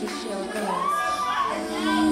to show girls.